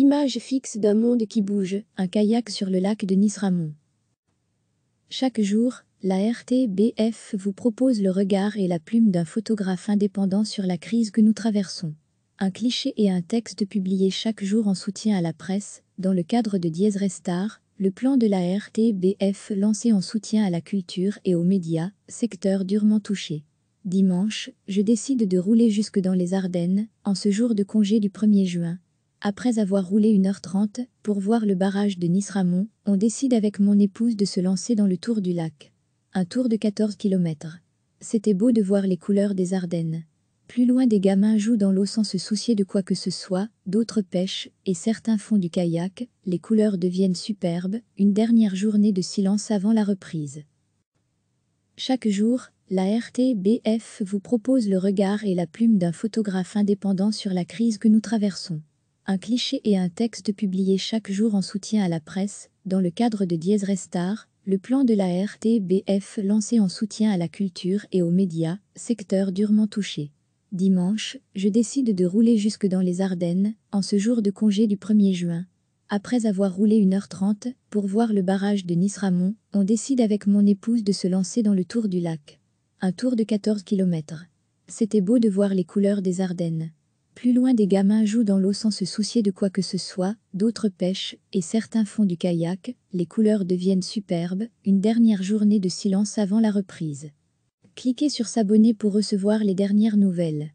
Image fixe d'un monde qui bouge, un kayak sur le lac de Nice-Ramon. Chaque jour, la RTBF vous propose le regard et la plume d'un photographe indépendant sur la crise que nous traversons. Un cliché et un texte publié chaque jour en soutien à la presse, dans le cadre de Diez Restar, le plan de la RTBF lancé en soutien à la culture et aux médias, secteur durement touché. Dimanche, je décide de rouler jusque dans les Ardennes, en ce jour de congé du 1er juin, après avoir roulé 1h30 pour voir le barrage de Nice-Ramon, on décide avec mon épouse de se lancer dans le tour du lac. Un tour de 14 km. C'était beau de voir les couleurs des Ardennes. Plus loin des gamins jouent dans l'eau sans se soucier de quoi que ce soit, d'autres pêchent, et certains font du kayak, les couleurs deviennent superbes, une dernière journée de silence avant la reprise. Chaque jour, la RTBF vous propose le regard et la plume d'un photographe indépendant sur la crise que nous traversons un cliché et un texte publié chaque jour en soutien à la presse, dans le cadre de Diez Restar, le plan de la RTBF lancé en soutien à la culture et aux médias, secteur durement touché. Dimanche, je décide de rouler jusque dans les Ardennes, en ce jour de congé du 1er juin. Après avoir roulé 1h30 pour voir le barrage de Nice-Ramon, on décide avec mon épouse de se lancer dans le tour du lac. Un tour de 14 km. C'était beau de voir les couleurs des Ardennes. Plus loin des gamins jouent dans l'eau sans se soucier de quoi que ce soit, d'autres pêchent, et certains font du kayak, les couleurs deviennent superbes, une dernière journée de silence avant la reprise. Cliquez sur s'abonner pour recevoir les dernières nouvelles.